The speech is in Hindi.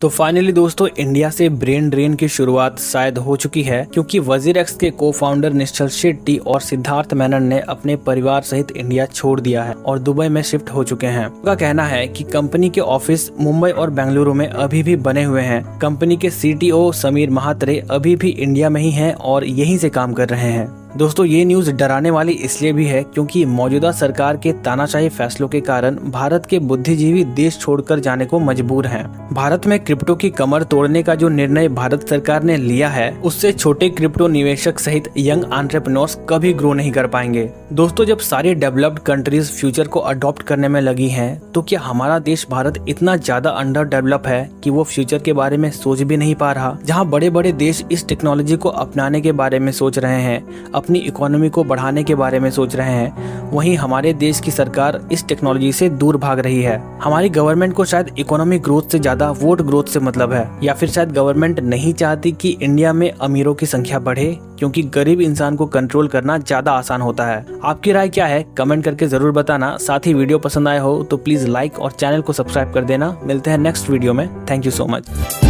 तो फाइनली दोस्तों इंडिया से ब्रेन ड्रेन की शुरुआत शायद हो चुकी है, क्योंकि वज़ीर एक्स के को फाउंडर निश्चल शेट्टी और सिद्धार्थ मेनन ने अपने परिवार सहित इंडिया छोड़ दिया है और दुबई में शिफ्ट हो चुके हैं। उनका कहना है कि कंपनी के ऑफ़िस मुंबई और बेंगलुरु में अभी भी बने हुए हैं। कंपनी के सीटीओ समीर महात्रे अभी भी इंडिया में ही है और यही से काम कर रहे हैं। दोस्तों, ये न्यूज़ डराने वाली इसलिए भी है क्योंकि मौजूदा सरकार के तानाशाही फैसलों के कारण भारत के बुद्धिजीवी देश छोड़कर जाने को मजबूर हैं। भारत में क्रिप्टो की कमर तोड़ने का जो निर्णय भारत सरकार ने लिया है, उससे छोटे क्रिप्टो निवेशक सहित यंग आंट्रप्रनोर्स कभी ग्रो नहीं कर पाएँगे दोस्तों, जब सारी डेवलप्ड कंट्रीज़ फ्यूचर को अडॉप्ट करने में लगी है तो क्या हमारा देश भारत इतना ज़्यादा अंडर डेवलप है की वो फ्यूचर के बारे में सोच भी नहीं पा रहा जहाँ बड़े बड़े देश इस टेक्नोलॉजी को अपनाने के बारे में सोच रहे हैं अपनी इकोनॉमी को बढ़ाने के बारे में सोच रहे हैं। वहीं हमारे देश की सरकार इस टेक्नोलॉजी से दूर भाग रही है। हमारी गवर्नमेंट को शायद इकोनॉमिक ग्रोथ से ज़्यादा वोट ग्रोथ से मतलब है, या फिर शायद गवर्नमेंट नहीं चाहती कि इंडिया में अमीरों की संख्या बढ़े, क्योंकि गरीब इंसान को कंट्रोल करना ज़्यादा आसान होता है। आपकी राय क्या है? कमेंट करके ज़रूर बताना। साथ ही वीडियो पसंद आए हो तो प्लीज़ लाइक और चैनल को सब्सक्राइब कर देना। मिलते हैं नेक्स्ट वीडियो में। Thank you so much